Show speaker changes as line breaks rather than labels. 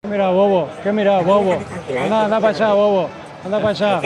¿Qué mira, bobo? ¿Qué mira, bobo? Anda, anda para allá, bobo. Anda para allá.